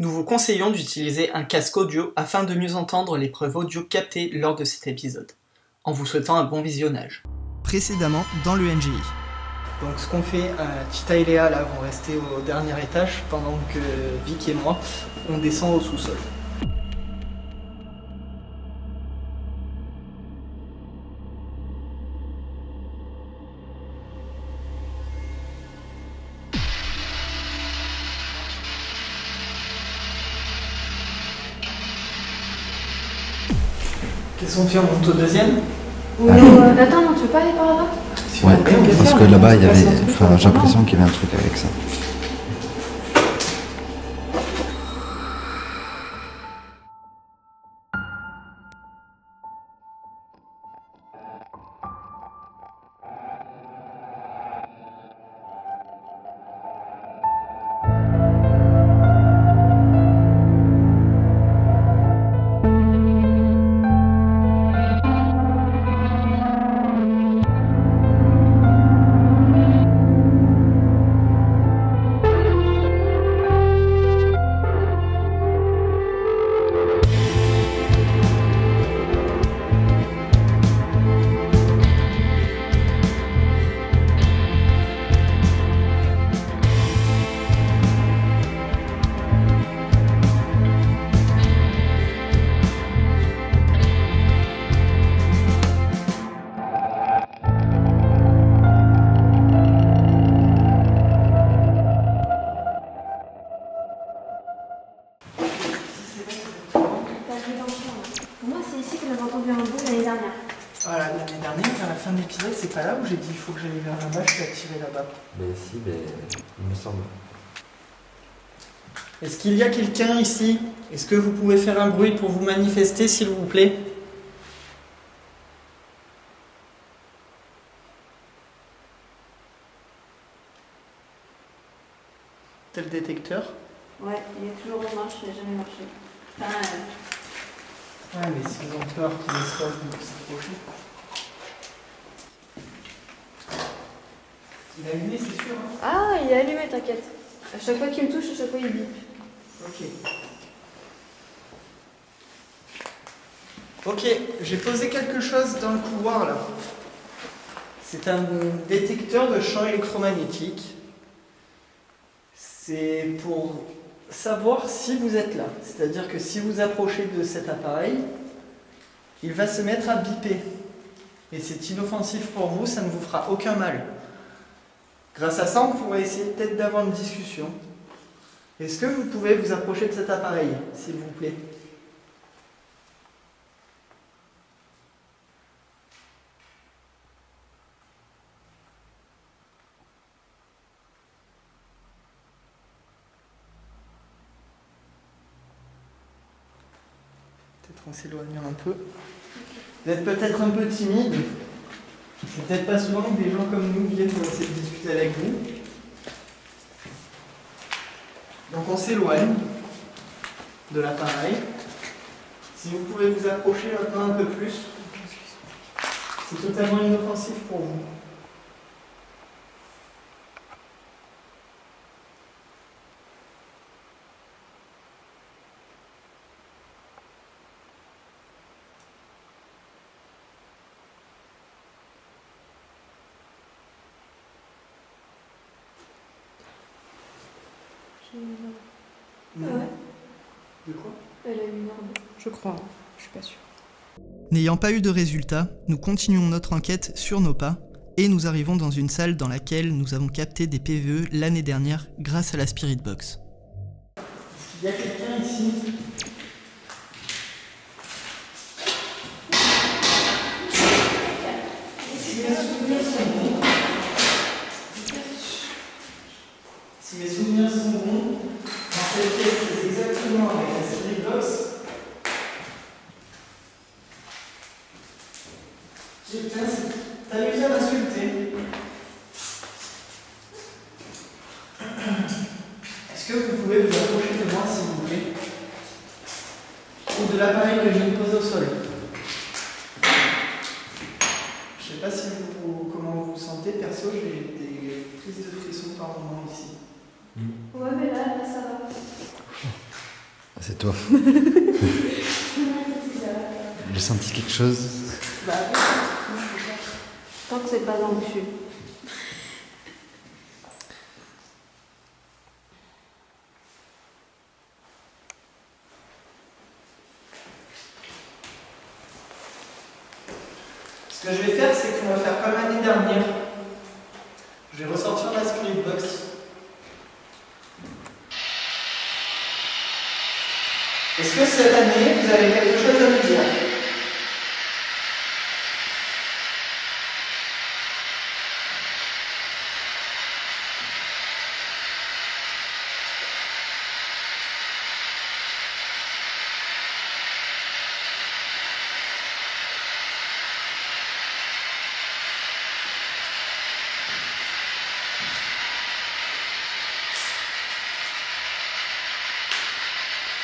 Nous vous conseillons d'utiliser un casque audio afin de mieux entendre les preuves audio captées lors de cet épisode, en vous souhaitant un bon visionnage. Précédemment dans le NGI. Donc ce qu'on fait, euh, Tita et Léa là vont rester au dernier étage pendant que Vic et moi on descend au sous-sol. Qu'on fait On monte au deuxième Ou euh, attends, non, tu veux pas aller par là-bas Ouais, peut parce que là-bas, il y avait. Enfin, j'ai l'impression qu'il y avait un truc avec ça. Il me semble. Est-ce qu'il y a quelqu'un ici? Est-ce que vous pouvez faire un bruit pour vous manifester, s'il vous plaît? Tel détecteur? Ouais, il est toujours en marche, il n'a jamais marché. Enfin, euh, Ouais, mais s'ils ont peur qu'il se fasse de Il a allumé, c'est sûr. hein Ah, il est allumé, t'inquiète. À chaque fois qu'il me touche, à chaque fois il bip. Ok. Ok, j'ai posé quelque chose dans le couloir là. C'est un détecteur de champs électromagnétiques. C'est pour savoir si vous êtes là. C'est-à-dire que si vous approchez de cet appareil, il va se mettre à biper. Et c'est inoffensif pour vous, ça ne vous fera aucun mal. Grâce à ça, on pourrait essayer peut-être d'avoir une discussion. Est-ce que vous pouvez vous approcher de cet appareil, s'il vous plaît? Peut-être on s'éloigne un peu. Vous êtes peut-être un peu timide. C'est peut-être pas souvent que des gens comme nous viennent pour essayer de discuter avec vous. Donc on s'éloigne de l'appareil. Si vous pouvez vous approcher un peu plus, c'est totalement inoffensif pour vous. Ah ouais De quoi? Elle a une arme. Je crois, je suis pas sûre. N'ayant pas eu de résultat, nous continuons notre enquête sur nos pas et nous arrivons dans une salle dans laquelle nous avons capté des PVE l'année dernière grâce à la Spirit Box. Il y a quelqu'un ici?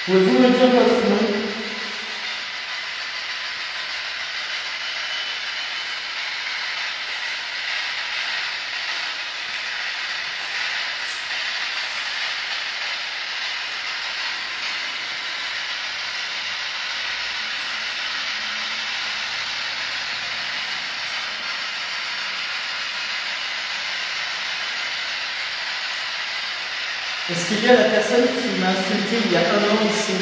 Pouvez-vous me dire votre nom? Est-ce qu'il y a la personne? M'a insulté il y a un an ici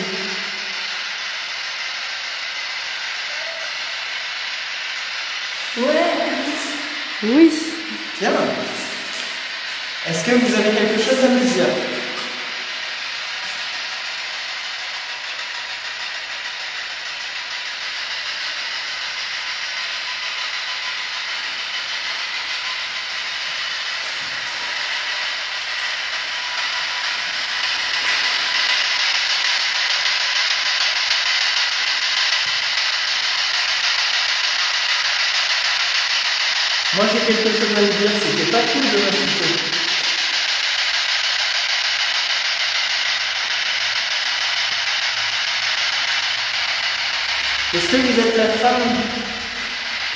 Ouais Oui. Bien. Est-ce que vous avez quelque chose à me dire Moi j'ai quelque chose à vous dire, c'était pas cool de m'insulter. Est-ce que vous êtes la femme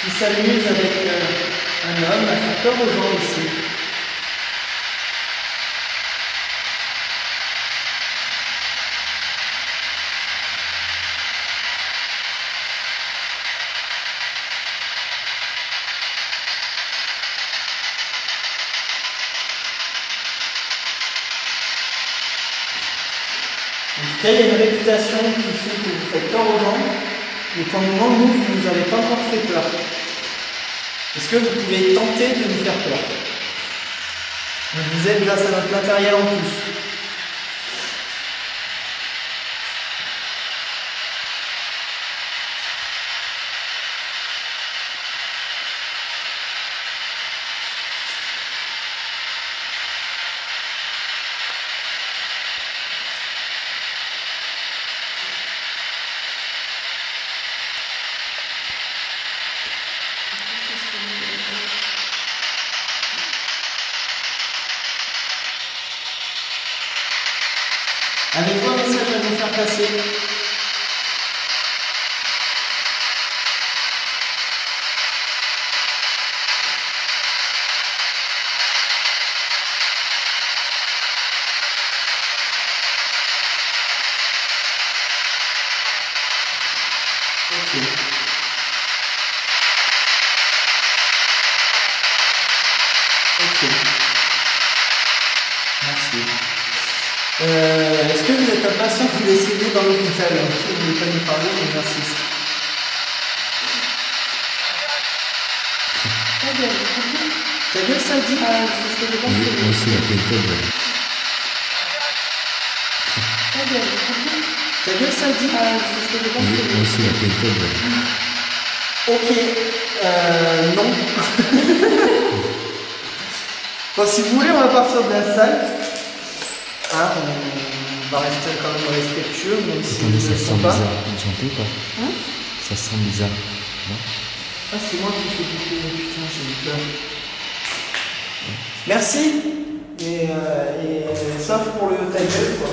qui s'amuse avec euh, un homme à faire peur aux gens ici? Il y a une réputation qui fait que vous faites peur aux gens, mais pour le moment, nous, vous ne nous avez pas encore fait peur. Est-ce que vous pouvez tenter de nous faire peur? Vous aide grâce à notre matériel en plus. Ah, c'est ce que je pense Oui, moi aussi, la qualité. Ta gueule. Ta gueule, ça dit c'est ce que je pense Oui, moi aussi, la qualité. Ok, euh, non. bon, si vous voulez, on va partir de la salle. Hein, on va rester quand même respectueux, même si Attendez, ne ça sent pas. bizarre. Vous sentez ou pas Hein Ça sent bizarre. Non Ah, c'est moi qui fais du putain, j'ai eu peur. Merci. Et, euh, et sauf pour le ta quoi.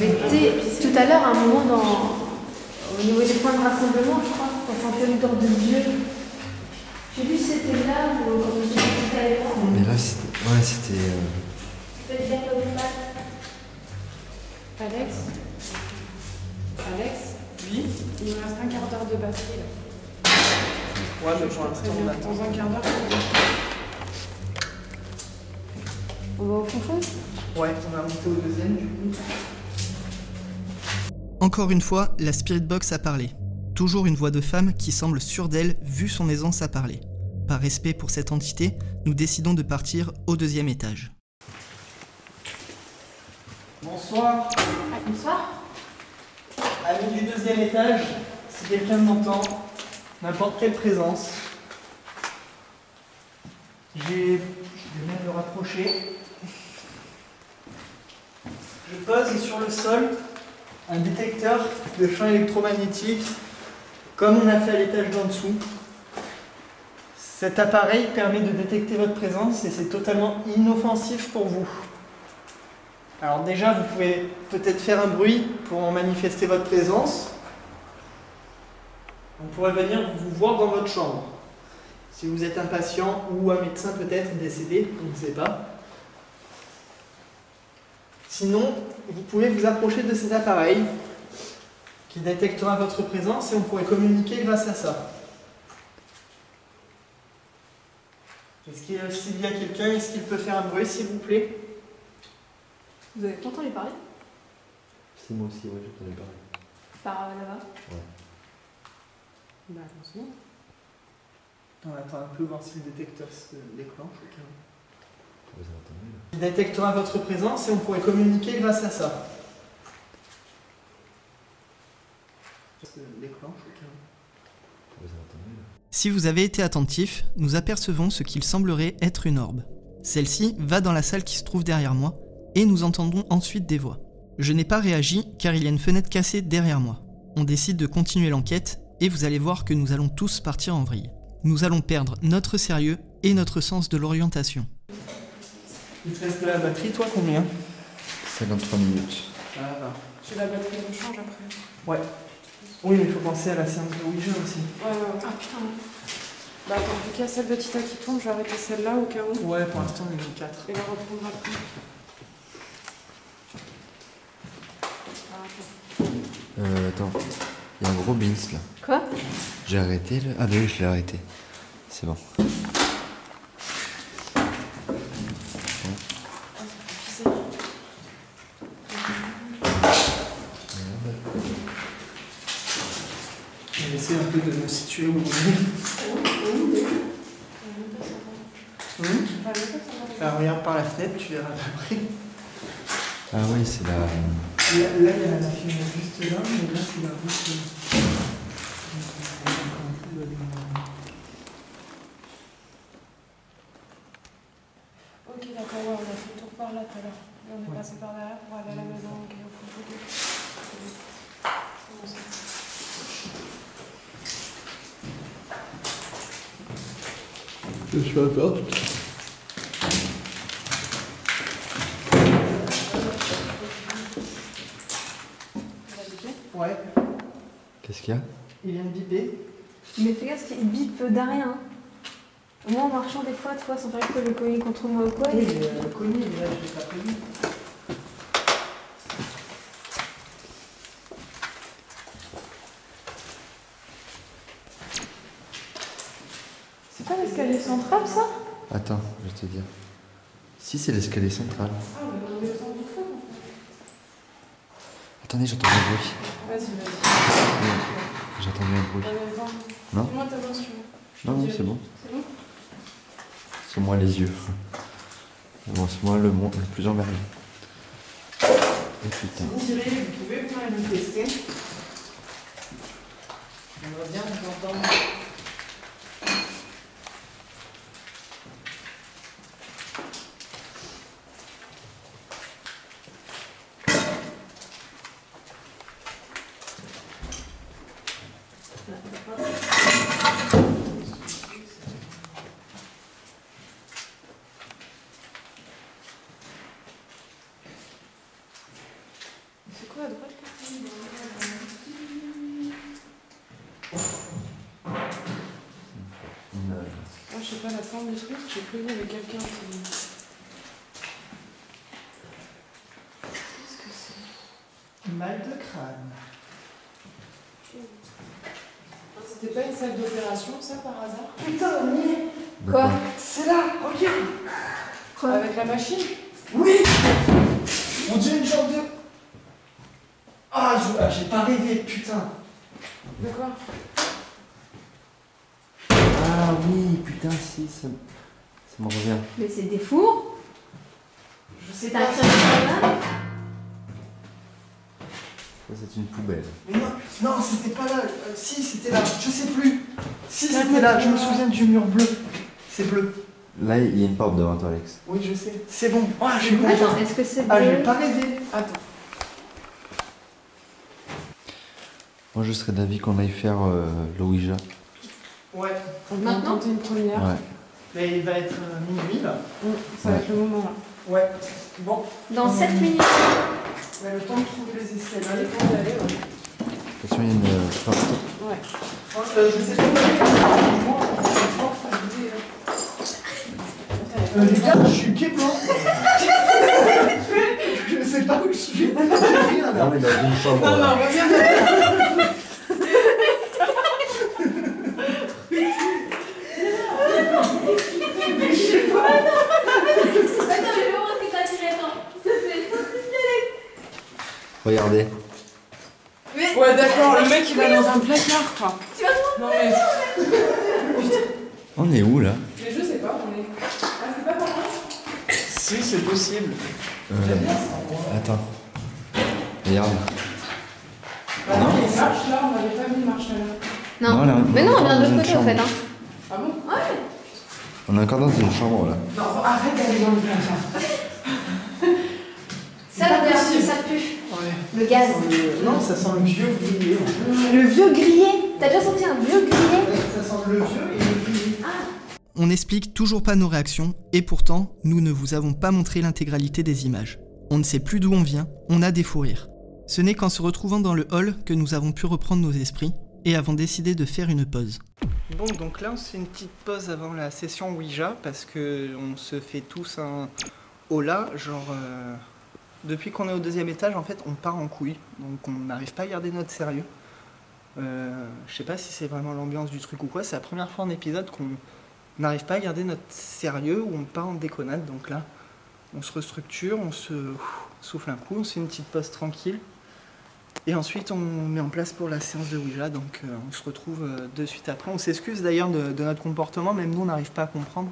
Une tu tout à l'heure, à un moment, dans... au niveau des points de rassemblement, je crois, on sentait l'odeur de Dieu. J'ai vu c'était là où quand à l'heure. Mais là, c'était. Ouais, c'était. euh, gaffe au mal. Alex? Alex? Oui Il me reste un quart d'heure de batterie là. Ouais, mais pour l'instant, bien. on attend. Dans un quart d'heure. On va au fond fond? Ouais, on va monter au deuxième du coup. Encore une fois, la Spirit Box a parlé. Toujours une voix de femme qui semble sûre d'elle vu son aisance à parler. Par respect pour cette entité, nous décidons de partir au deuxième étage. Bonsoir. Bonsoir. Amis du deuxième étage, si quelqu'un m'entend, n'importe quelle présence. Je vais même le rapprocher. Je pose sur le sol un détecteur de champs électromagnétiques, comme on a fait à l'étage d'en dessous. Cet appareil permet de détecter votre présence et c'est totalement inoffensif pour vous. Alors déjà, vous pouvez peut-être faire un bruit pour en manifester votre présence. On pourrait venir vous voir dans votre chambre. Si vous êtes un patient ou un médecin peut-être décédé, on ne sait pas. Sinon, vous pouvez vous approcher de cet appareil qui détectera votre présence et on pourrait communiquer grâce à ça. Est-ce qu'il y a, s'il y a quelqu'un, est-ce qu'il peut faire un bruit s'il vous plaît? Vous avez entendu parler? C'est moi aussi, ouais, j'en ai parlé. Par euh, là-bas? Bah, attention. On attend un peu voir si le détecteur se déclenche. au cas où. Vous avez entendu là Il détectera votre présence et on pourrait communiquer grâce à ça. Se déclenche au cas où. Vous avez entendu là Si vous avez été attentif, nous apercevons ce qu'il semblerait être une orbe. Celle-ci va dans la salle qui se trouve derrière moi, et nous entendons ensuite des voix. Je n'ai pas réagi car il y a une fenêtre cassée derrière moi. On décide de continuer l'enquête, et vous allez voir que nous allons tous partir en vrille. Nous allons perdre notre sérieux et notre sens de l'orientation. Il te reste de la batterie, toi combien? 53 minutes. Ça va. J'ai la batterie de change après. Ouais. Oui, mais il faut penser à la séance de Ouija aussi. Ouais, ouais, ouais. Ah putain. Bah, attends, vu qu'il y a celle de Tita qui tombe, je vais arrêter celle-là au cas où. Ouais, pour l'instant, on est mis 4. Et la reprendre après. Ah, attends. Euh, attends. Il y a un gros bins là. Quoi? J'ai arrêté le. Ah, bah oui, je l'ai arrêté. C'est bon. Essayer un peu de nous situer où on est. Hum Ah, ça, ça va. Alors, regarde par la fenêtre, tu verras à peu près. Ah oui, c'est la. Là, là, il y a la fenêtre juste là, mais là, c'est la route. Ok, d'accord, ouais, on a fait le tour par là tout à l'heure. Là, on est passé par derrière pour aller à la maison. Ok, au fond, ok. C'est bon. C'est bon, ça. Je suis un qu'il y a il vient de biper. Mais fais gaffe, il bip de rien. Moi en marchant des fois, tu vois, sans faire que le cogner contre moi ou quoi. Oui, il- euh, mais là, je l'ai pas prévu. C'est pas l'escalier central ça? Attends, je vais te dire. Si, c'est l'escalier central. Ah, on est au centre du feu. Attendez, j'entends un bruit. Vas-y, vas-y. J'ai entendu un bruit. Non ta main Non, non, c'est bon. C'est bon C'est moi les yeux. Bon, c'est moi le, le plus emmerdé. Oh putain. Vous pouvez manifester. On va bien vous entendre. quelqu'un. Qu'est-ce que c'est? Mal de crâne. C'était pas une salle d'opération, ça, par hasard? Putain, on y est. Quoi? C'est là Regarde Quoi? Avec la machine? Oui. On dirait une jambe de... Ah, j'ai pas rêvé, putain. De quoi? Ah oui, putain, si, ça ça me revient. Mais c'est des fours Je sais pas... Ça, c'est une poubelle. Mais non, non c'était pas là. Euh, si, c'était là. Je sais plus. Si, c'était là. Je me souviens du mur bleu. C'est bleu. Là, il y a une porte devant toi, Alex. Oui, je sais. C'est bon. Ah, je suis content. Attends, est-ce que c'est Ah, bleu j'ai pas rêvé. Attends. Moi, je serais d'avis qu'on aille faire euh, le Ouija. Ouais. Maintenant en tenter une première. Ouais. Mais il va être euh, minuit là. Mm, Ça va être le moment là. Ouais. Bon. Dans 7 Hum. minutes. A le temps de trouver les escaliers. Allez, on va y aller, ouais. Façon, il y a une euh. Ouais. Euh, je sais pas. Euh, les gars, je suis québlan. je sais pas où je suis. J'ai rien là. On est dans une chambre. Non, non, reviens Attends, je vais voir ce que t'as tiré. Attends, s'il te plaît. Regardez. Ouais, d'accord, le mec il va dans un Tu vas Non mais. On est où là Mais je sais pas, on est. Ah, c'est pas par là Si, c'est possible. Euh, Attends. Regarde. Bah non, il marche là, on n'avait pas mis marche là. Non. Non, là, on Mais non, on vient de l'autre côté en fait. Hein. Ah bon On est encore dans une chambre là. Non, arrête d'aller dans le placard. Ça, la dernière, ça pue. Ouais. Le gaz. Non, ça sent le vieux grillé. Le vieux grillé. T'as déjà senti un vieux grillé? Ouais, ça sent le vieux et le grillé. On n'explique toujours pas nos réactions, et pourtant, nous ne vous avons pas montré l'intégralité des images. On ne sait plus d'où on vient, on a des fous rires. Ce n'est qu'en se retrouvant dans le hall que nous avons pu reprendre nos esprits, et avons décidé de faire une pause. Bon, donc là, on se fait une petite pause avant la session Ouija, parce que on se fait tous un hola, genre... euh, Depuis qu'on est au deuxième étage, en fait, on part en couille, donc on n'arrive pas à garder notre sérieux. Euh, je sais pas si c'est vraiment l'ambiance du truc ou quoi, c'est la première fois en épisode qu'on n'arrive pas à garder notre sérieux ou on part en déconnade. Donc là, on se restructure, on se ouf, souffle un coup, on se fait une petite pause tranquille. Et ensuite, on met en place pour la séance de Ouija. Donc euh, on se retrouve euh, de suite après. On s'excuse d'ailleurs de, de notre comportement, même nous, on n'arrive pas à comprendre.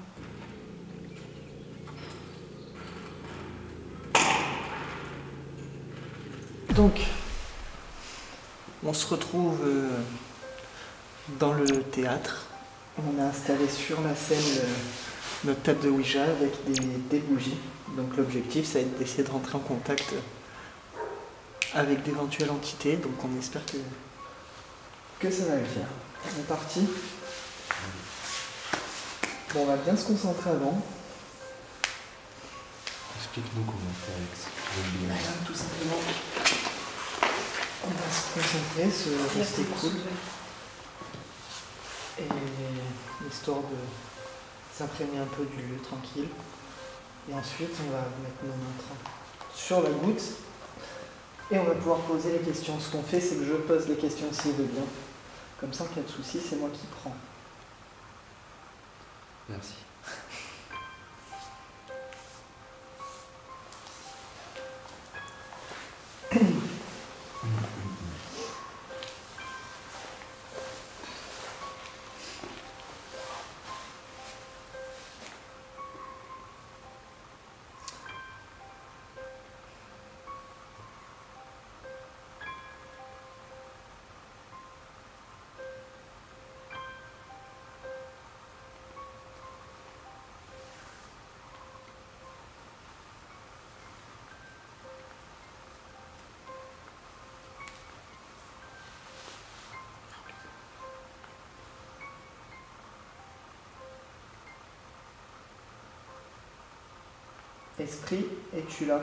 Donc, on se retrouve euh, dans le théâtre. On a installé sur la scène euh, notre table de Ouija avec des, des bougies. Donc l'objectif, ça va être d'essayer de rentrer en contact euh, avec d'éventuelles entités. Donc on espère que, que ça va le faire. On est parti. Bon, on va bien se concentrer avant. Explique-nous comment faire Alex. Tout simplement. Se concentrer, se rester cool. Et histoire de s'imprégner un peu du lieu tranquille. Et ensuite, on va mettre nos montres sur la goutte. Et on va pouvoir poser les questions. Ce qu'on fait, c'est que je pose les questions s'il veut bien. Comme ça, en cas de souci, c'est moi qui prends. Merci. Esprit, es-tu là?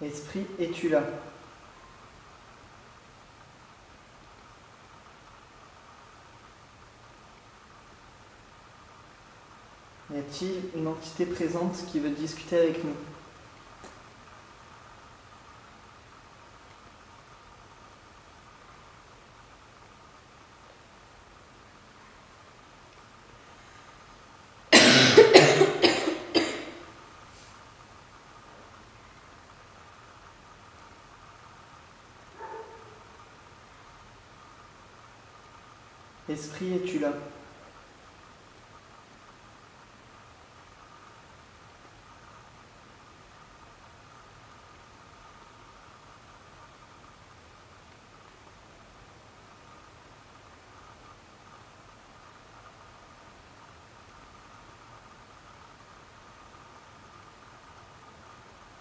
Esprit, es-tu là? A-t-il une entité présente qui veut discuter avec nous? Esprit, es-tu là?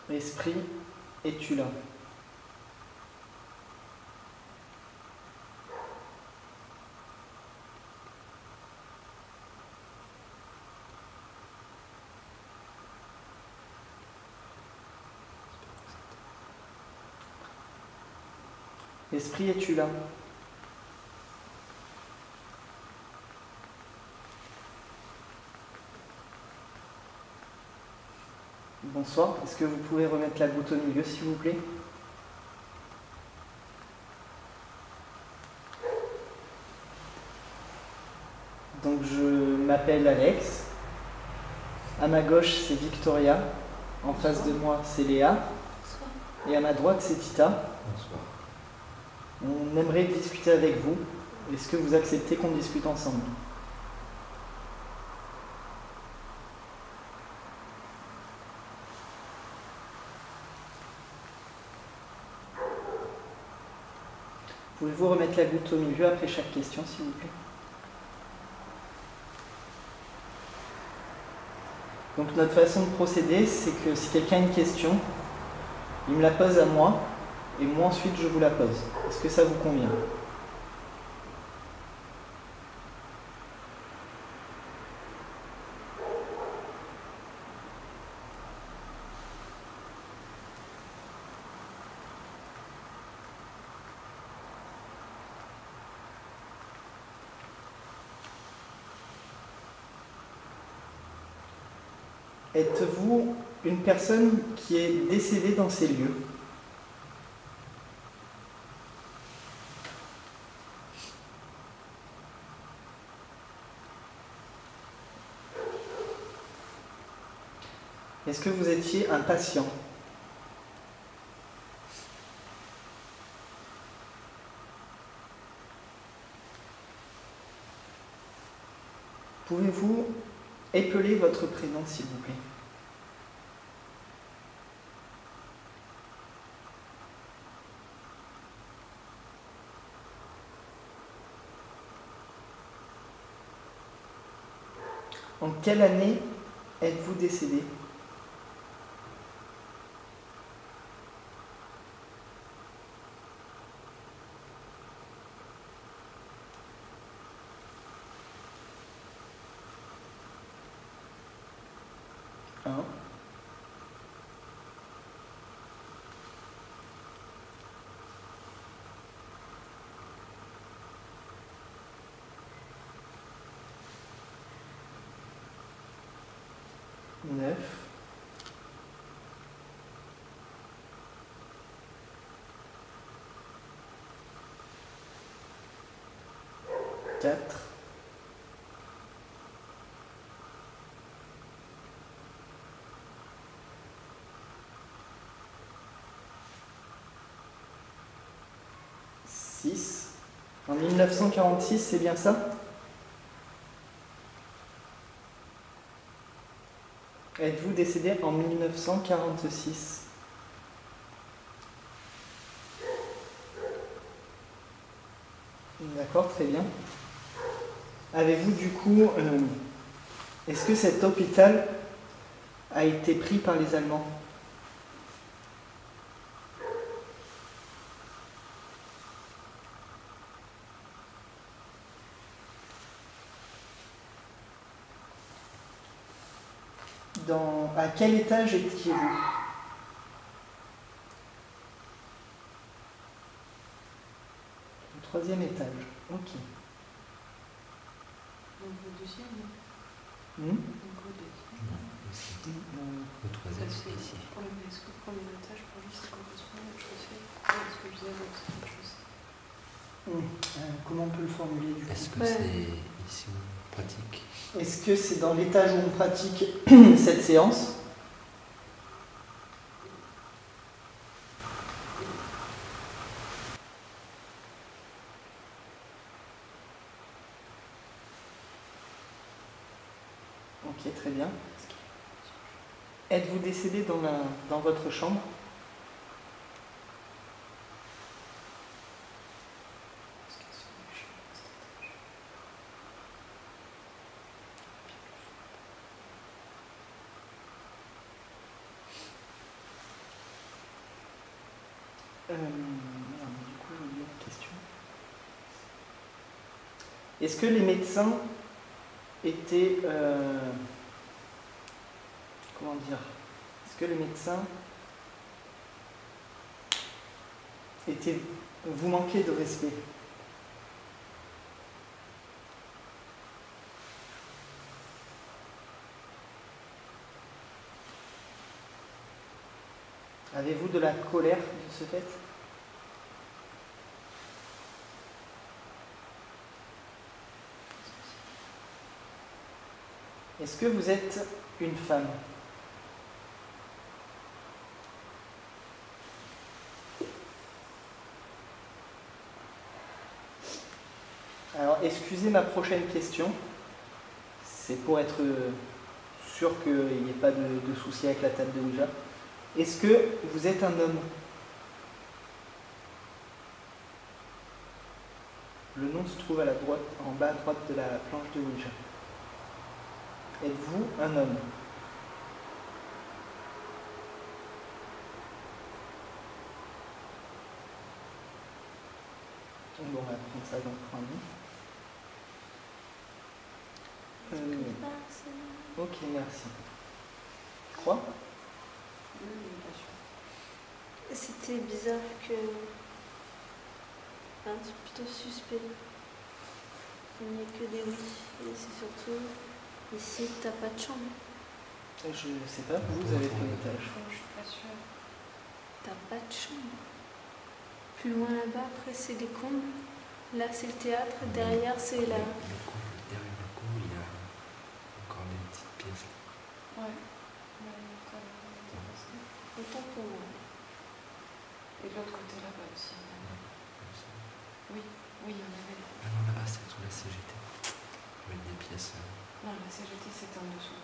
Esprit, es-tu là? Esprit, es-tu là? Bonsoir, est-ce que vous pouvez remettre la goutte au milieu s'il vous plaît? Donc je m'appelle Alex. À ma gauche c'est Victoria. En face de moi c'est Léa. Et à ma droite c'est Tita. Bonsoir. On aimerait discuter avec vous. Est-ce que vous acceptez qu'on discute ensemble? Pouvez-vous remettre la goutte au milieu après chaque question, s'il vous plaît? Donc notre façon de procéder, c'est que si quelqu'un a une question, il me la pose à moi, et moi ensuite je vous la pose. Est-ce que ça vous convient? Êtes-vous une personne qui est décédée dans ces lieux? Est-ce que vous étiez un patient? Pouvez-vous épeler votre prénom, s'il vous plaît? En quelle année êtes-vous décédé? 4. Six. En 1946, c'est bien ça? Êtes-vous décédé en 1946 D'accord, très bien. Avez-vous du coup... euh, Est-ce que cet hôpital a été pris par les Allemands? Dans... À quel étage étiez-vous? Au troisième étage. Ok. Le deuxième, le aussi. Euh, Le troisième, Parce c'est que ici. pour le est-ce que le premier étage, pour lui, ça correspond à autre chose Ouais, ce que je disais, donc c'est autre chose. hum, euh, comment on peut le formuler du coup Est-ce que Ouais. c'est ici où on pratique? Est-ce que c'est dans l'étage où on pratique cette séance Ok, très bien. Êtes-vous décédé dans, la, dans votre chambre? Euh, du coup, question. Est-ce que les médecins étaient. euh, comment dire? Est-ce que les médecins étaient. Vous manquez de respect? Avez-vous de la colère de ce fait? Est-ce que vous êtes une femme? Excusez ma prochaine question. C'est pour être sûr qu'il n'y ait pas de, de souci avec la table de Ouija. Est-ce que vous êtes un homme? Le nom se trouve à la droite, en bas à droite de la planche de Ouija. Êtes-vous un homme? On va prendre ça dans le. Euh, ok, merci. Quoi Non, il est pas sûr. C'était bizarre que. Hein, c'est plutôt suspect. Il n'y a que des oui. Et c'est surtout. Ici, t'as pas de chambre. Je sais pas, vous, vous avez quel étage Je suis pas sûre. T'as pas de chambre. Plus loin là-bas, après, c'est des combles. Là, c'est le théâtre. Derrière, c'est la. Le comble, derrière le comble, il y a encore des petites pièces. là. Ouais. Ouais, t'as raison. Autant pour moi. Et de l'autre côté là-bas aussi. Ça. Oui, oui, il y en avait. Ah non, là-bas, c'est sous la CGT. Avec des pièces. euh, Non, la CGT c'était en dessous.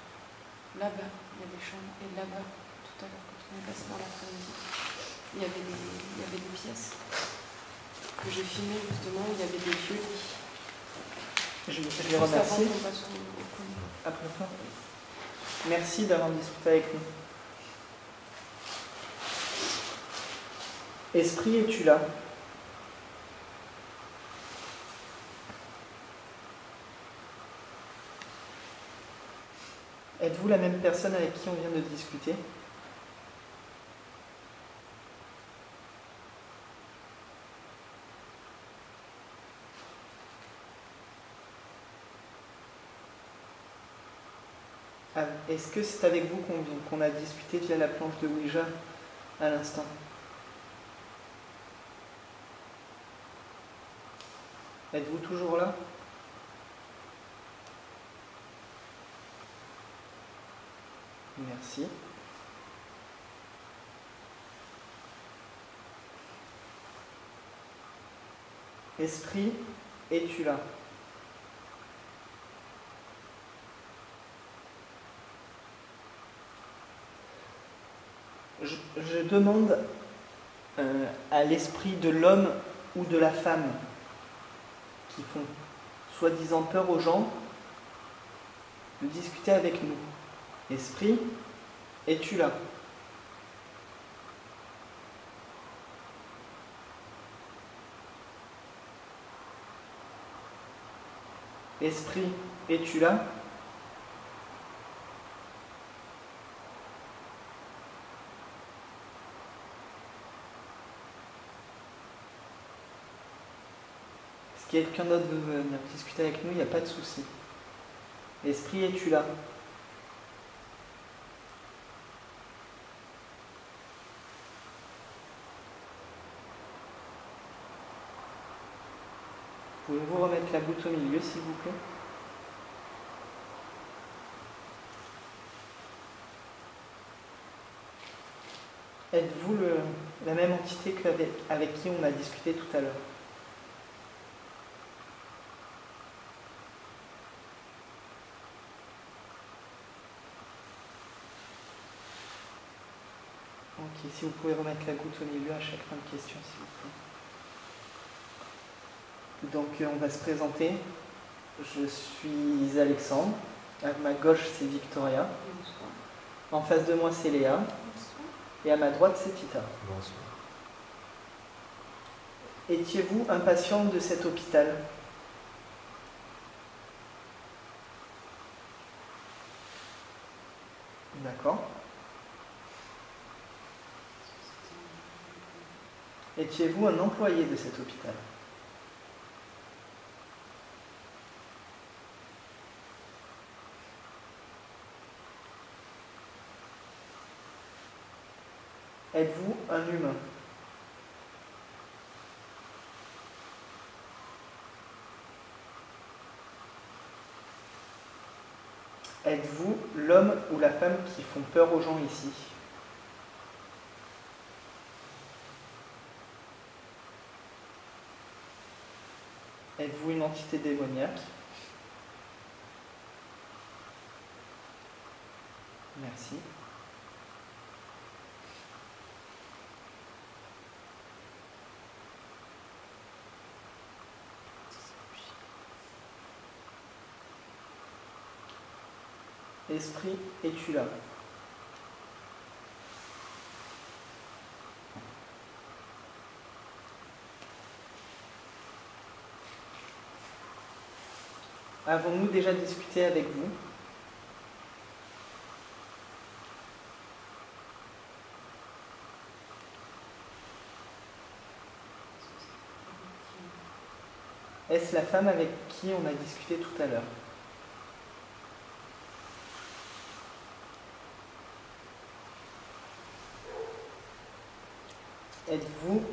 Là-bas, il y a des chambres. Et là-bas, tout à l'heure, quand on est passé dans l'après-midi, il y avait des, il y avait des pièces que j'ai filmées justement. où Il y avait des vieux lits. Je, je les remercie. Après. Merci d'avoir discuté avec nous. Esprit, es-tu là? Êtes-vous la même personne avec qui on vient de discuter? Ah, Est-ce que c'est avec vous qu'on a discuté via la planche de Ouija à l'instant? Êtes-vous toujours là? Merci. Esprit, es-tu là? Je, je demande euh, à l'esprit de l'homme ou de la femme qui font soi-disant peur aux gens de discuter avec nous. Esprit, es-tu là? Esprit, es-tu là? Si quelqu'un d'autre veut venir discuter avec nous, il n'y a pas de souci. Esprit, es-tu là? Pouvez-vous remettre la goutte au milieu, s'il vous plaît? Êtes-vous la même entité avec qui on a discuté tout à l'heure? Si vous pouvez remettre la goutte au milieu à chaque fin de question, s'il vous plaît. Donc euh, on va se présenter. Je suis Alexandre. À ma gauche, c'est Victoria. Bonsoir. En face de moi, c'est Léa. Bonsoir. Et à ma droite, c'est Tita. Bonsoir. Étiez-vous un patient de cet hôpital? D'accord. Étiez-vous un employé de cet hôpital? Êtes-vous un humain? Êtes-vous l'homme ou la femme qui font peur aux gens ici? Une entité démoniaque Merci. Esprit, es-tu là? Avons-nous déjà discuté avec vous? Est-ce la femme avec qui on a discuté tout à l'heure? Êtes-vous...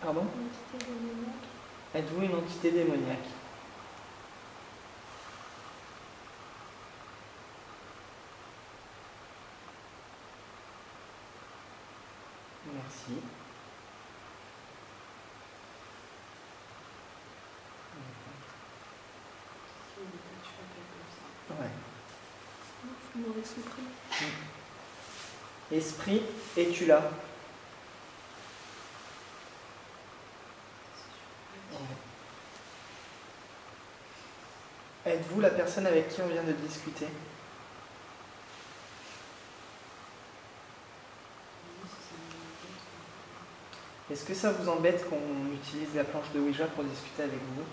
Pardon? Êtes-vous une entité démoniaque? Ouais. Prénom. Esprit, es-tu là? Êtes-vous la personne avec qui on vient de discuter? Est-ce que ça vous embête qu'on utilise la planche de Ouija pour discuter avec vous?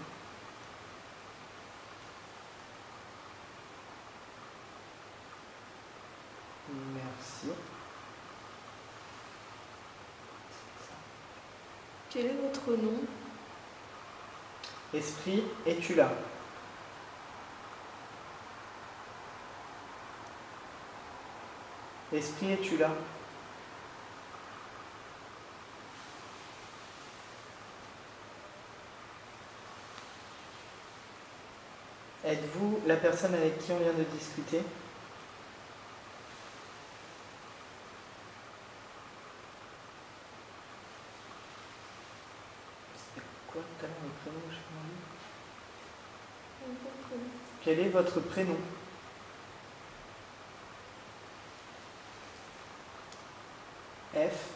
Merci. Quel est votre nom? Esprit, es-tu là? Esprit, es-tu là? La personne avec qui on vient de discuter. Quel est votre prénom? F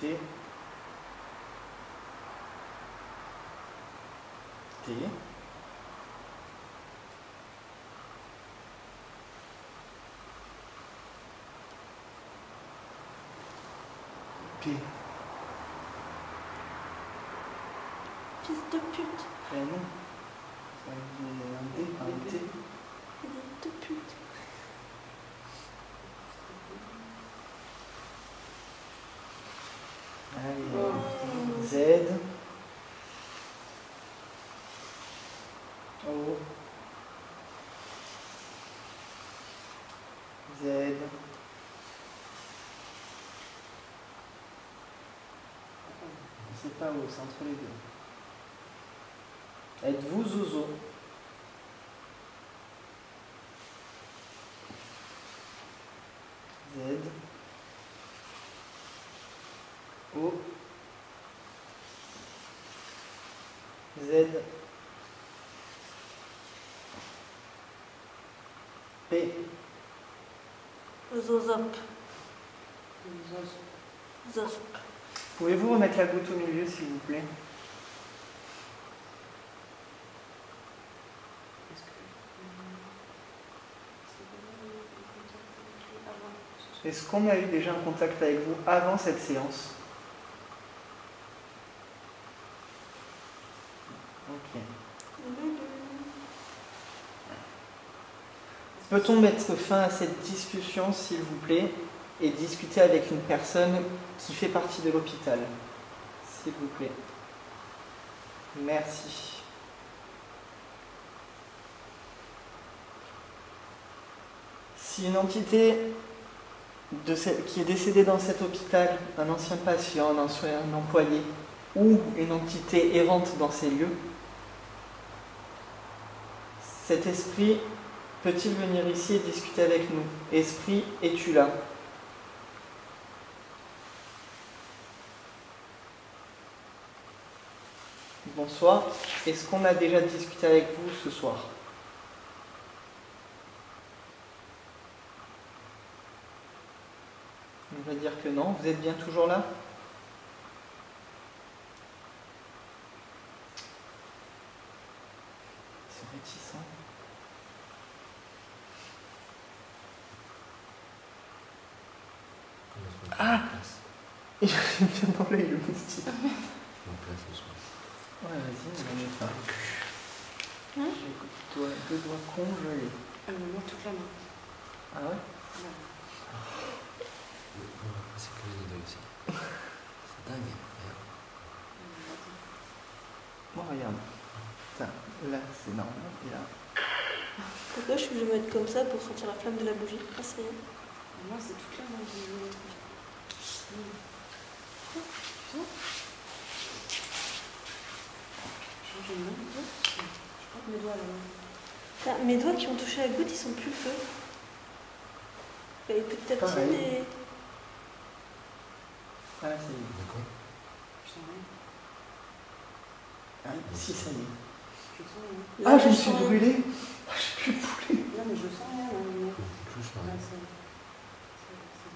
T T P Fils de pute. Eh non. Un D, pas un de pute. Allez, Z. O. Z. C'est pas haut, c'est entre les deux. Êtes-vous zozo? Z O Z P Zozop. Zozo. Zozop. Pouvez-vous remettre la goutte au milieu s'il vous plaît Est-ce qu'on a eu déjà un contact avec vous avant cette séance Ok. Peut-on mettre fin à cette discussion, s'il vous plaît, et discuter avec une personne qui fait partie de l'hôpital S'il vous plaît. Merci. Si une entité de qui est décédée dans cet hôpital, un ancien patient, un employé, ou une entité errante dans ces lieux, cet esprit peut-il venir ici et discuter avec nous? Esprit, es-tu là? Bonsoir. Est-ce qu'on a déjà discuté avec vous ce soir? On va dire que non. Vous êtes bien toujours là? Ils sont réticents. Ah Il vient l'œil le moustique. Ouais, vas-y, on va mettre un. Hein J'ai doigts- deux doigts congelés. Elle me montre toute la main. Ah ouais Voilà. C'est que les deux aussi. C'est dingue. Bon, regarde. Là, c'est normal. Et là. Pourquoi je suis obligée de me mettre comme ça pour sentir la flamme de la bougie? Ah, c'est rien. Et Moi, c'est toute la main que je me montre. Hum. Quoi Tu vois Change de main, tu vois Je porte mes doigts à la main. Ah, mes doigts qui ont touché la goutte, ils sont plus feu. Et petit à petit, mais. Ah, ça y est. D'accord. Je sens rien. Ah, si, ça y est. Je sens rien. Là, Ah, je me suis brûlée. Ah, j'ai plus de poulet. Non, mais je sens rien dans la lumière. Touche Là, rien. c'est. c'est- c'est-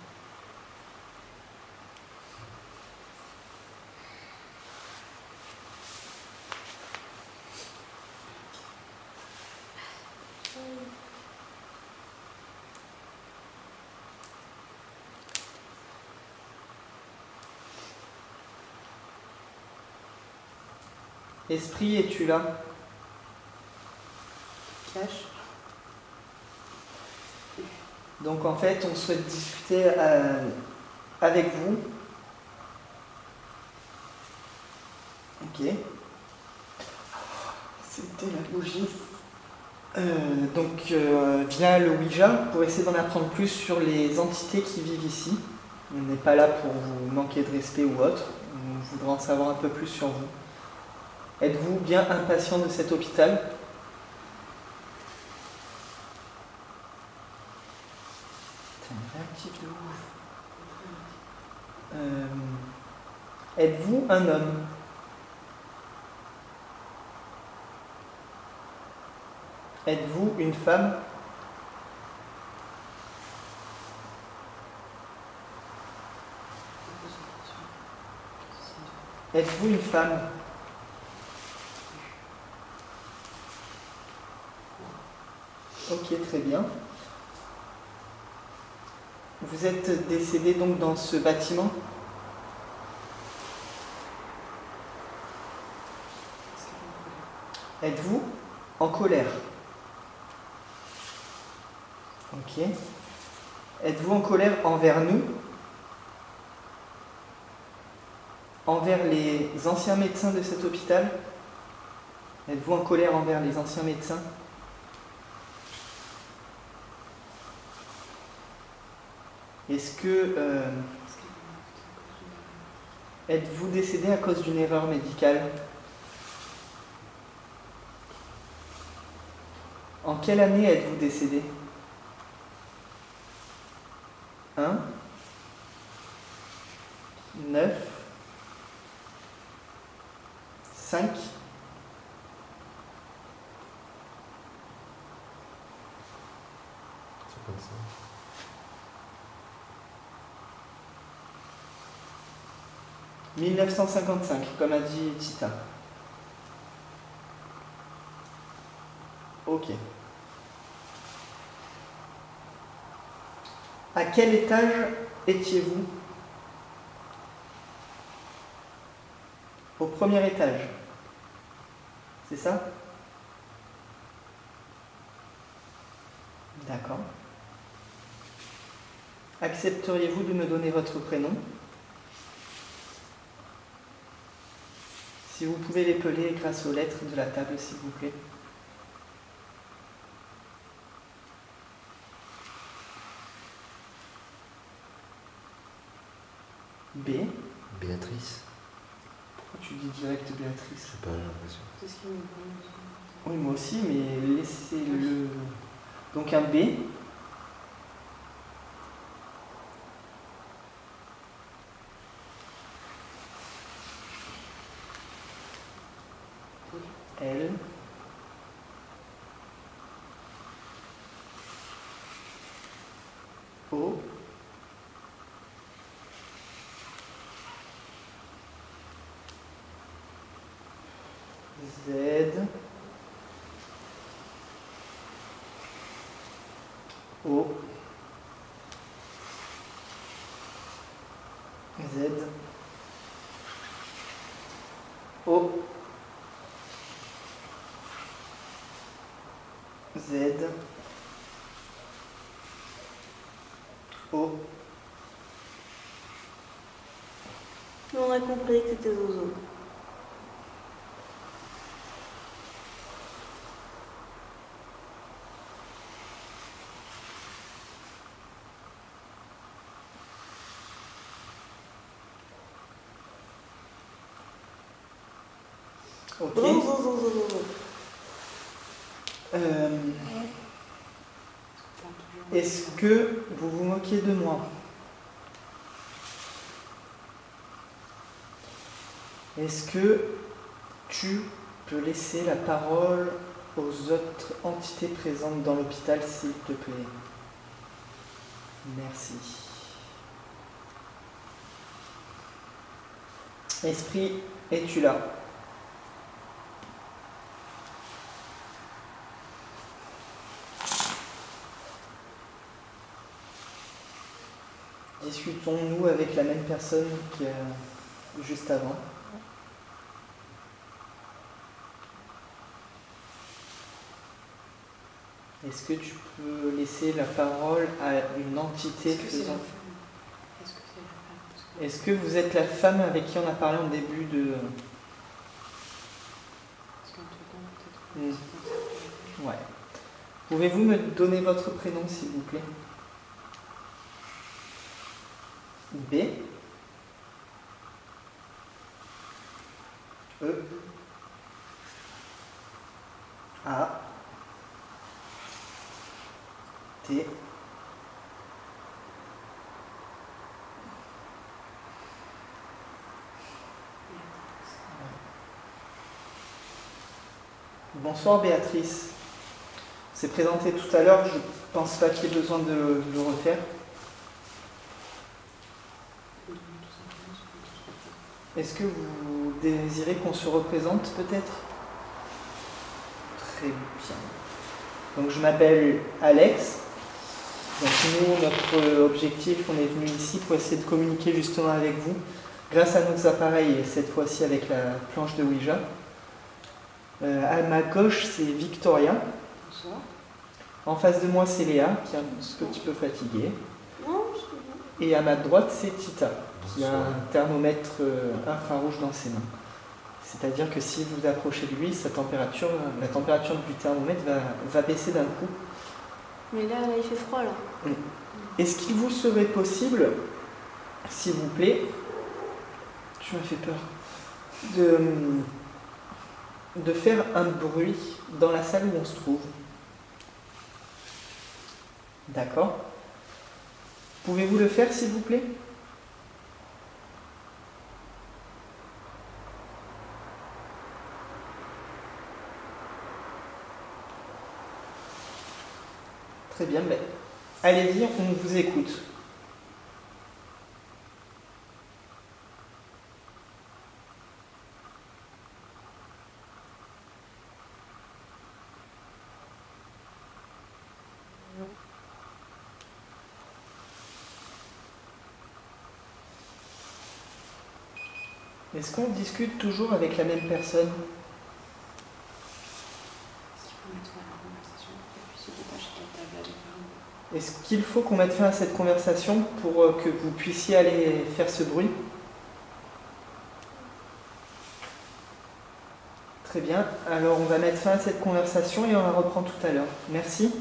Esprit, es-tu là? Cache. Donc en fait, on souhaite discuter euh, avec vous. Ok. C'était la bougie. Euh, donc euh, via le Ouija pour essayer d'en apprendre plus sur les entités qui vivent ici. On n'est pas là pour vous manquer de respect ou autre. On voudrait en savoir un peu plus sur vous. Êtes-vous bien impatient de cet hôpital? Euh, Êtes-vous un homme? Êtes-vous une femme? Êtes-vous une femme? Ok, très bien. Vous êtes décédé donc dans ce bâtiment. Êtes-vous en colère? Ok. Êtes-vous en colère envers nous? Envers les anciens médecins de cet hôpital? Êtes-vous en colère envers les anciens médecins? Est-ce que... euh, Êtes-vous décédé à cause d'une erreur médicale? En quelle année êtes-vous décédé? 1 9 5 C'est comme ça. « 1955, comme a dit Tita. Ok. À quel étage étiez-vous? Au premier étage. C'est ça? D'accord. Accepteriez-vous de me donner votre prénom? Si vous pouvez l'épeler grâce aux lettres de la table, s'il vous plaît. B. Béatrice Pourquoi tu dis direct Je Béatrice? Sais pas, j'ai l'impression. C'est ce qui me prend. Oui, moi aussi, mais laissez-le. Donc un B. L. O. Z. O. Z. O. Z. O. Nous, on a compris Ok. Euh. Est-ce que vous vous moquez de moi? Est-ce que tu peux laisser la parole aux autres entités présentes dans l'hôpital, s'il te plaît? Merci. Esprit, es-tu là? Discutons-nous avec la même personne a juste avant. Est-ce que tu peux laisser la parole à une entité Est-ce que c'est la faisant... femme Est-ce que c'est que- Est-ce que vous êtes la femme avec qui on a parlé en début de... Mm. peu- Ouais. Pouvez-vous me donner votre prénom, s'il vous plaît? B. E. A. T. Bonsoir Béatrice. C'est présenté tout à l'heure, je pense pas qu'il y ait besoin de le refaire. Est-ce que vous désirez qu'on se représente peut-être? Très bien. Donc je m'appelle Alex. Donc nous, notre objectif, on est venu ici pour essayer de communiquer justement avec vous grâce à nos appareils et cette fois-ci avec la planche de Ouija. Euh, à ma gauche, c'est Victoria. Bonsoir. En face de moi, c'est Léa, qui est un petit peu fatiguée. Non, je suis bien. Et à ma droite, c'est Tita, qui a un thermomètre euh, infrarouge dans ses mains. C'est-à-dire que si vous approchez de lui, sa température, la température du thermomètre va, va baisser d'un coup. Mais là, là, il fait froid, là. Est-ce qu'il vous serait possible, s'il vous plaît, Tu m'as fait peur. De, de faire un bruit dans la salle où on se trouve? D'accord. Pouvez-vous le faire, s'il vous plaît? Très bien, mais allez-y, on vous écoute. Est-ce qu'on discute toujours avec la même personne? Est-ce qu'il faut qu'on mette fin à cette conversation pour euh, que vous puissiez aller faire ce bruit? Très bien. Alors on va mettre fin à cette conversation et on la reprend tout à l'heure. Merci.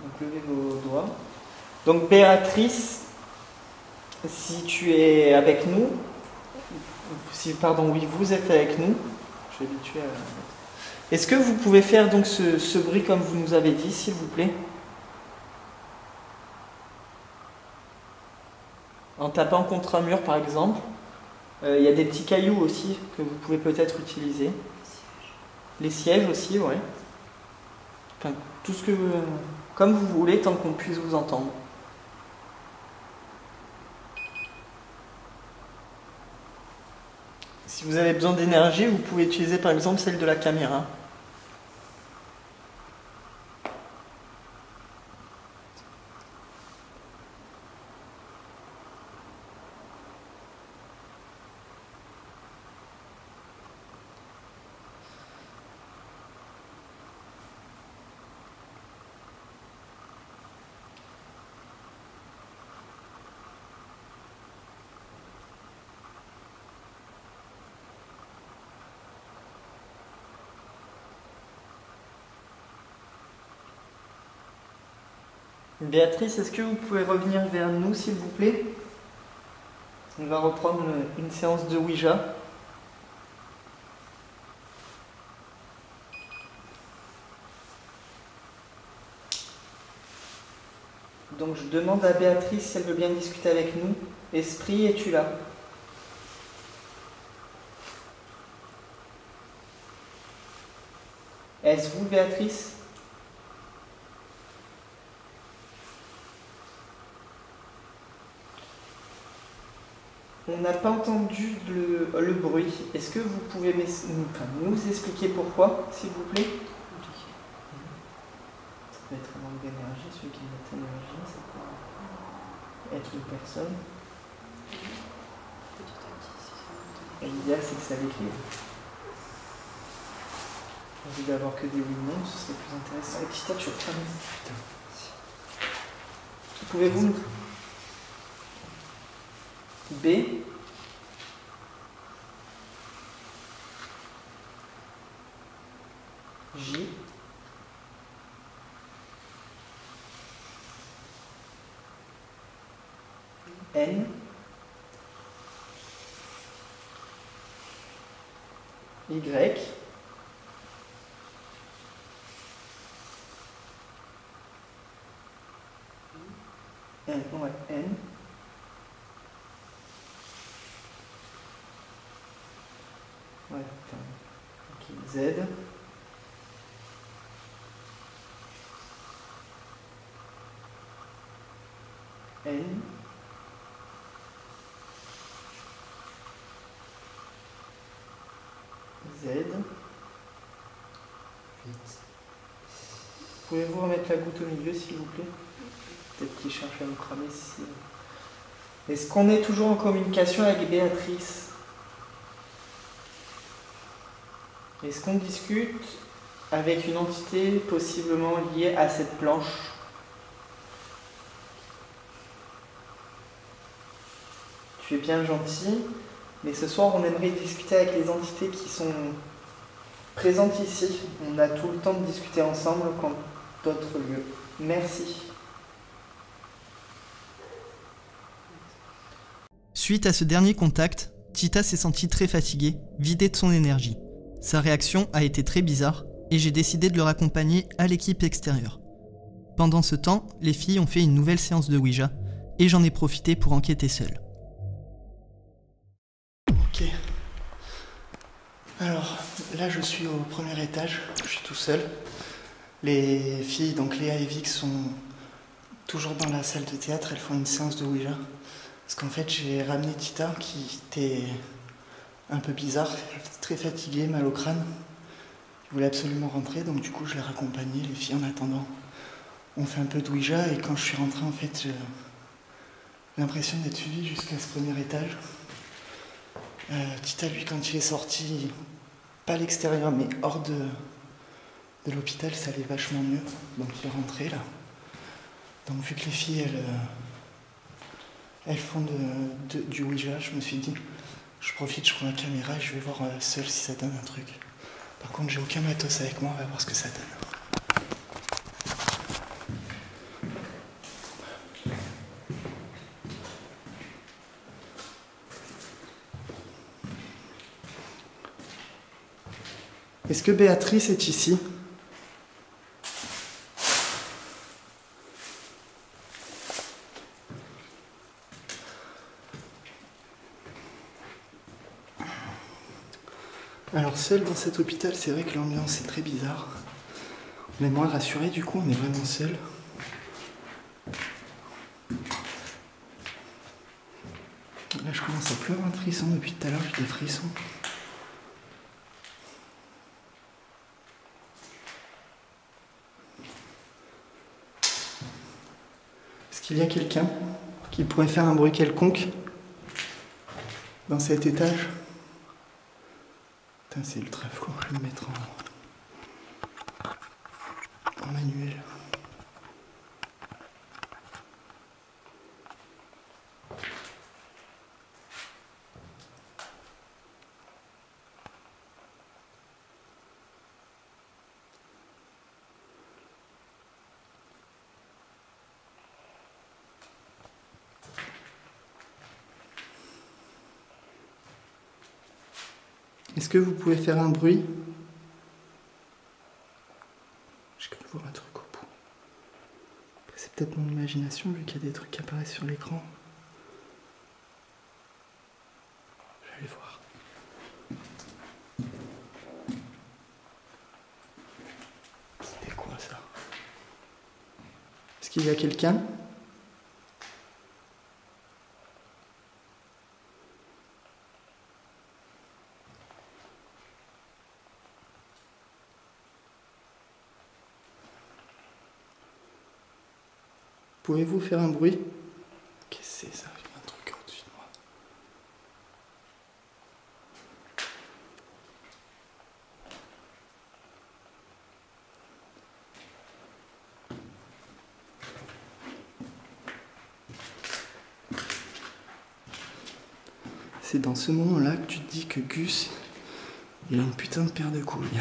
Donc levez vos doigts. Donc Béatrice, si tu es avec nous, si pardon, oui, vous êtes avec nous. Je suis habitué à. Est-ce que vous pouvez faire donc ce, bruit comme vous nous avez dit, s'il vous plaît? En tapant contre un mur, par exemple. Euh, Il y a des petits cailloux aussi que vous pouvez peut-être utiliser. Les sièges aussi, ouais. Enfin, tout ce que comme vous voulez, tant qu'on puisse vous entendre. Si vous avez besoin d'énergie, vous pouvez utiliser par exemple celle de la caméra. Béatrice, est-ce que vous pouvez revenir vers nous, s'il vous plaît? On va reprendre une séance de Ouija. Donc je demande à Béatrice si elle veut bien discuter avec nous. Esprit, es-tu là? Est-ce vous, Béatrice? N'a pas entendu le, le bruit. Est-ce que vous pouvez nous, enfin, nous expliquer pourquoi, s'il vous plaît? Ça peut être un manque d'énergie, celui qui met d'énergie, ça peut être une personne. Et l'idéal, c'est que ça l'écrive. Au lieu d'avoir que des oui ou non, ce serait plus intéressant. Et puis toi, tu reprends. Pouvez-vous nous B. J. N. Y. N, ouais, N. Ouais, Z. N. Z. Pouvez-vous remettre la goutte au milieu, s'il vous plaît Peut-être qu'il cherche à me cramer si... Est-ce qu'on est toujours en communication avec Béatrice Est-ce qu'on discute avec une entité possiblement liée à cette planche Tu es bien gentil, mais ce soir on aimerait discuter avec les entités qui sont présentes ici. On a tout le temps de discuter ensemble quand d'autres lieux. Merci. Suite à ce dernier contact, Tita s'est sentie très fatiguée, vidée de son énergie. Sa réaction a été très bizarre et j'ai décidé de le raccompagner à l'équipe extérieure. Pendant ce temps, les filles ont fait une nouvelle séance de Ouija et j'en ai profité pour enquêter seule. Ok. Alors là, je suis au premier étage, je suis tout seul. Les filles, donc Léa et Vic, sont toujours dans la salle de théâtre. Elles font une séance de Ouija. Parce qu'en fait, j'ai ramené Tita qui était un peu bizarre, très fatiguée, mal au crâne. Je voulais absolument rentrer, donc du coup, je l'ai raccompagnée, les filles, en attendant. On fait un peu de Ouija et quand je suis rentré, en fait, j'ai l'impression d'être suivi jusqu'à ce premier étage. Euh, Tita, lui, quand il est sorti, pas à l'extérieur, mais hors de, de l'hôpital, ça allait vachement mieux. Donc il est rentré là. Donc vu que les filles, elles, euh, elles font du Ouija, je me suis dit, je profite, je prends la caméra et je vais voir euh, seul si ça donne un truc. Par contre, j'ai aucun matos avec moi, on va voir ce que ça donne. Est-ce que Béatrice est ici? Seul dans cet hôpital, c'est vrai que l'ambiance est très bizarre. On est moins rassuré du coup, on est vraiment seul. Là je commence à plus avoir de frissons depuis tout à l'heure, j'ai des frissons. Est-ce qu'il y a quelqu'un qui pourrait faire un bruit quelconque dans cet étage? Putain, c'est ultra flou, je vais me mettre en manuel. Est-ce que vous pouvez faire un bruit Je peux voir un truc au bout. C'est peut-être mon imagination vu qu'il y a des trucs qui apparaissent sur l'écran. Je vais aller voir. C'était quoi ça? Est-ce qu'il y a quelqu'un? Pouvez-vous faire un bruit? Qu'est-ce que c'est ça? Il y a un truc au-dessus de moi. C'est dans ce moment-là que tu te dis que Gus, il a une putain de paire de couilles.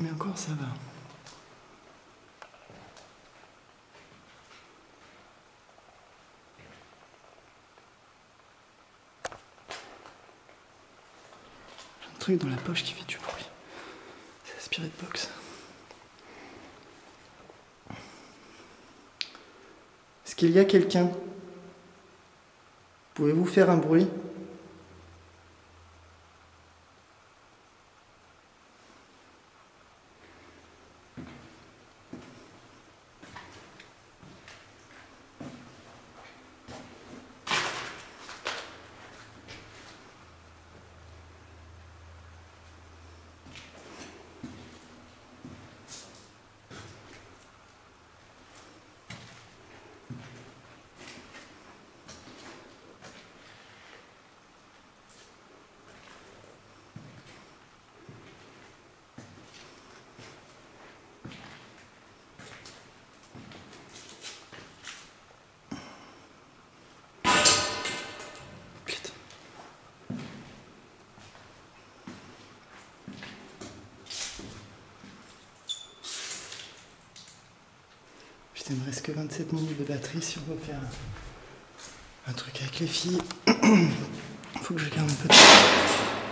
Mais encore, ça va. J'ai un dans la poche qui fait du bruit. C'est la spirit box. Est-ce qu'il y a quelqu'un? Pouvez-vous faire un bruit? Que 27 minutes de batterie si on veut faire un, un truc avec les filles. Faut que je garde un peu de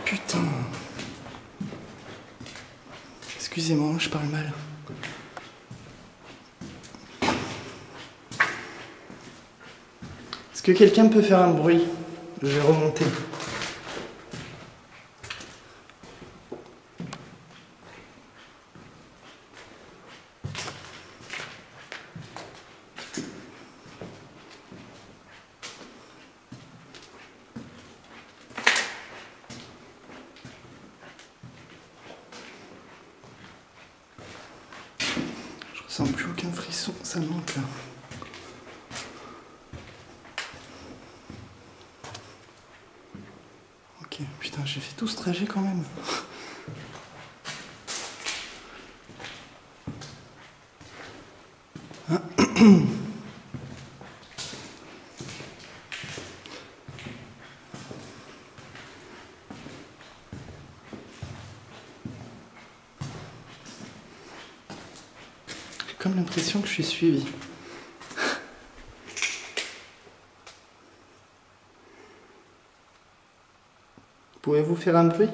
Putain. Excusez-moi, je parle mal. Est-ce que quelqu'un peut faire un bruit? Je vais remonter. Je ressens plus aucun frisson, ça me manque là. Putain, j'ai fait tout ce trajet quand même. J'ai comme l'impression que je suis suivi. Pouvez-vous faire un bruit?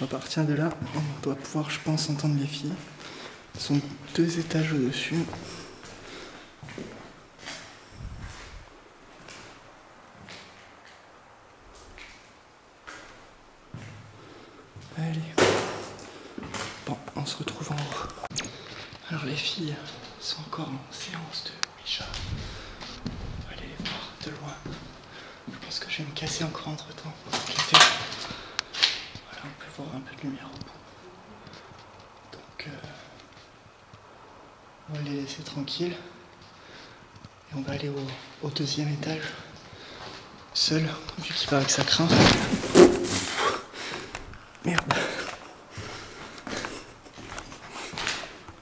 À partir de là, on doit pouvoir, je pense, entendre les filles. Elles sont deux étages au-dessus. Allez. Bon, on se retrouve en haut. Alors les filles sont encore en séance de Ouija. On va aller les voir de loin. Je pense que je vais me casser encore entre temps. Je l'ai fait. Voilà, on peut voir un peu de lumière au bout. Donc, euh, on va Et on va aller au, au deuxième étage. Seul, vu qu'il paraît que ça craint. Merde.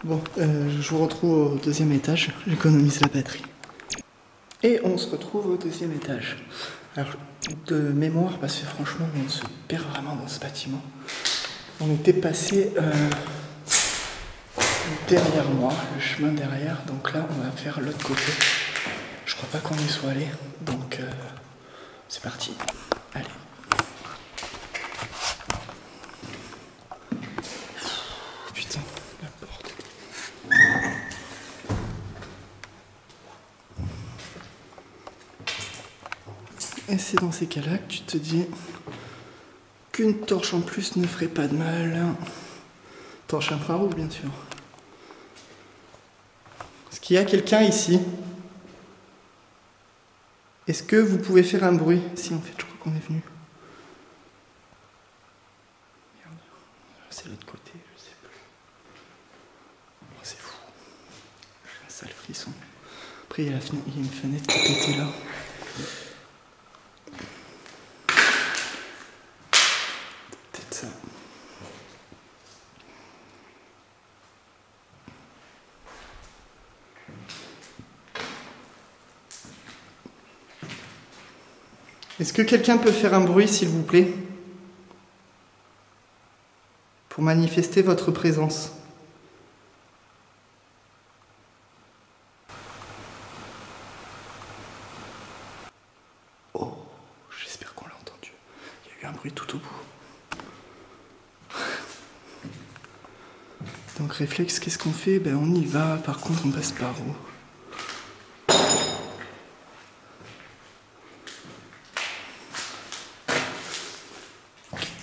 Bon, euh, je vous retrouve au deuxième étage. J'économise la batterie. Et on se retrouve au deuxième étage. Alors, de mémoire, parce que franchement, on se perd vraiment dans ce bâtiment. On était passé euh, derrière moi, le chemin derrière. Donc là, on va faire l'autre côté. Je crois pas qu'on y soit allé. Donc, euh, c'est parti. Allez. Putain, la porte. Et c'est dans ces cas-là que tu te dis qu'une torche en plus ne ferait pas de mal. Torche infrarouge, bien sûr. Qu'il y a quelqu'un ici? Est-ce que vous pouvez faire un bruit? Si, en fait, je crois qu'on est venu. C'est l'autre côté, je sais plus. Oh, c'est fou. J'ai un sale frisson. Après, il y a, il y a une fenêtre qui était là. Peut-être ça. Est-ce que quelqu'un peut faire un bruit, s'il vous plaît Pour manifester votre présence. Oh, j'espère qu'on l'a entendu. Il y a eu un bruit tout au bout. Donc réflexe, qu'est-ce qu'on fait? Ben on y va, par contre on passe par où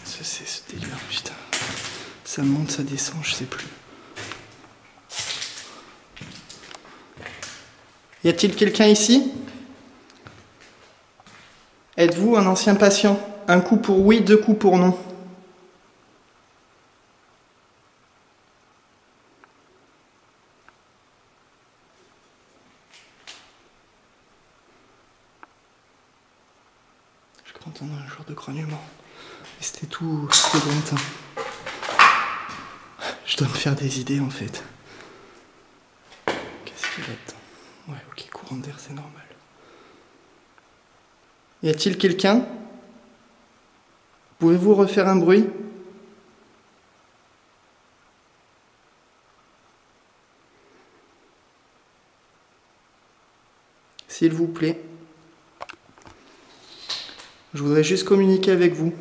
Ça c'est ce délire, putain. Ça monte, ça descend, je sais plus. Y a-t-il quelqu'un ici? Êtes-vous un ancien patient? Un coup pour oui, deux coups pour non? idées en fait. Qu'est-ce qu'il y a Ouais, ok, courant d'air, c'est normal. Y a-t-il quelqu'un? Pouvez-vous refaire un bruit? S'il vous plaît, je voudrais juste communiquer avec vous.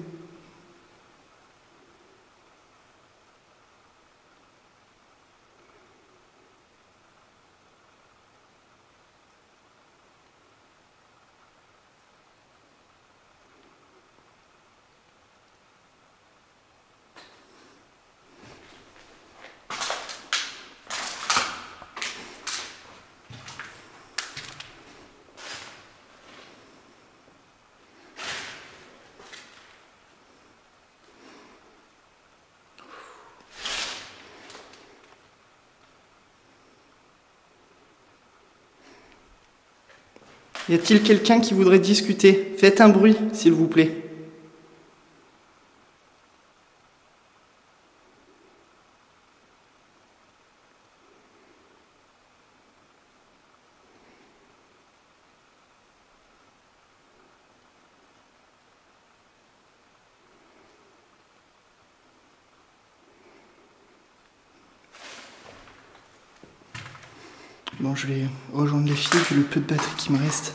Y a-t-il quelqu'un qui voudrait discuter? Faites un bruit, s'il vous plaît. Bon, je vais le peu de batterie qui me reste.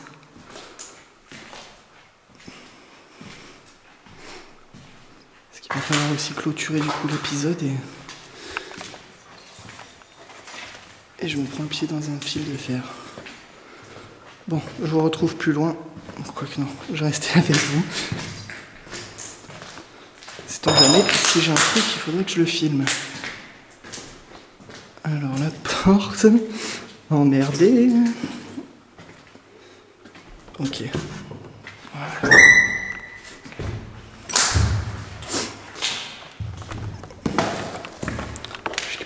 Parce qu'il va falloir aussi clôturer du coup l'épisode et. Et je me prends le pied dans un fil de fer. Bon, je vous retrouve plus loin. Quoique non, je restais avec vous. C'est en jamais, si j'ai un truc, il faudrait que je le filme. Alors la porte. Emmerdé. Ok. Voilà.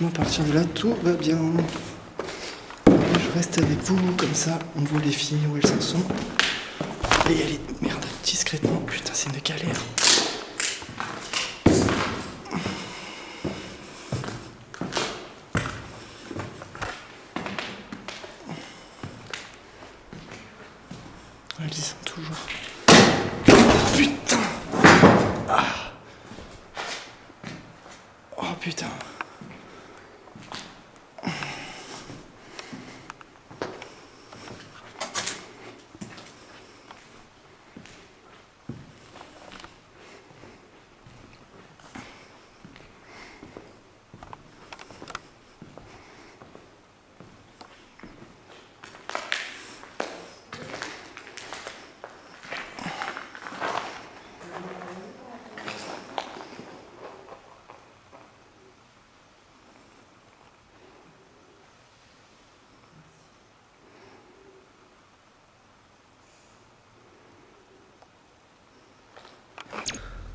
À partir de là, tout va bien. Je reste avec vous, comme ça, on voit les filles où elles en sont. Et aller, merde, discrètement. Putain, c'est une galère. Elles y sont toujours. Putain Ah. Oh putain.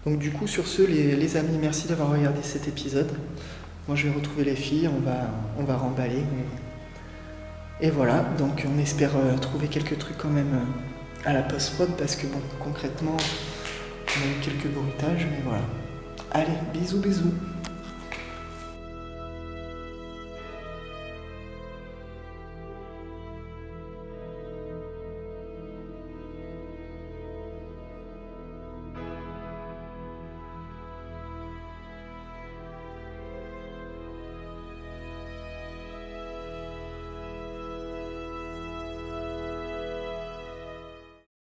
Donc du coup sur ce les, amis merci d'avoir regardé cet épisode. Moi je vais retrouver les filles, on va, on va remballer. Et voilà, donc on espère euh, trouver quelques trucs quand même euh, à la post-prod parce que bon concrètement on a eu quelques bruitages mais voilà. Allez, bisous bisous